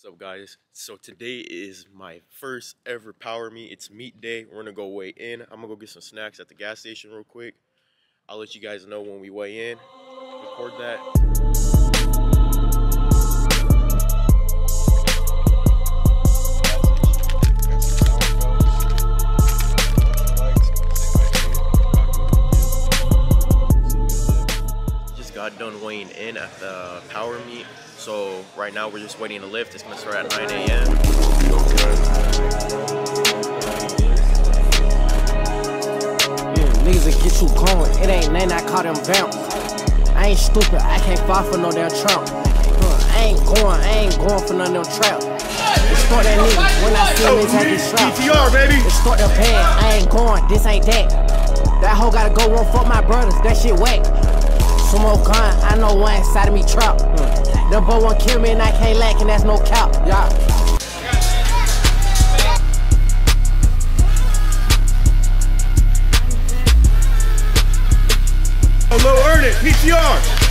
What's up guys? So today is my first ever power meet. It's meet day. We're gonna go weigh in. I'm gonna go get some snacks at the gas station real quick. I'll let you guys know when we weigh in. Record that. Got done weighing in at the power meet. So right now we're just waiting to lift. It's gonna start at 9 a.m. Niggas will get you going. It ain't nothing I call them bounce. I ain't stupid, I can't fall for no damn trump. I ain't going, I ain't going for none of them trap. Extort that nigga when I see him, it's like this trap. PTR, baby. Extort the pan, I ain't going, this ain't that. That hoe gotta go one fuck my brothers, that shit whack. Know one inside of me trap. Boy won't kill me and I can't lack, and that's no cap. Yeah. Oh, Lil Earn it, PTR.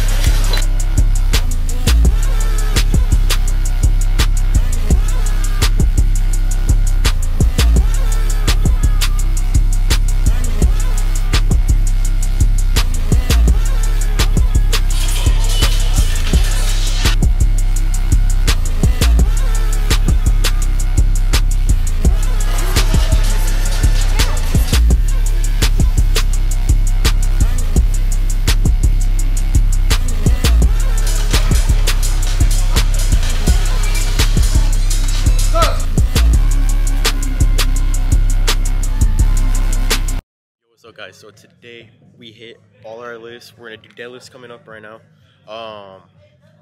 Up, guys? So today we hit all our lifts. We're gonna do deadlifts coming up right now. Um,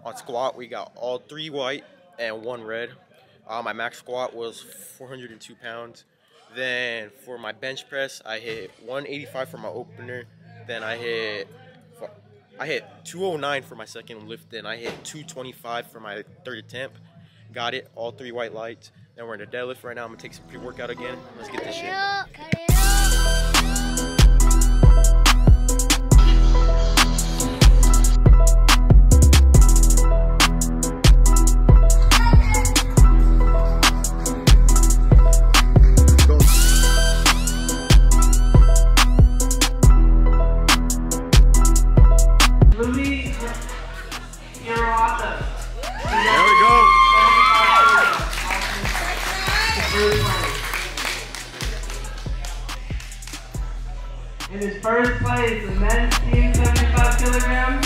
on squat, we got all three white and one red. Uh, my max squat was 402 pounds. Then for my bench press, I hit 185 for my opener. Then I hit I hit 209 for my second lift. Then I hit 225 for my third attempt. Got it, all three white lights. Then we're in the deadlift right now. I'm gonna take some pre-workout again. Let's get this shit. In his first place, the men's team 75 kilograms,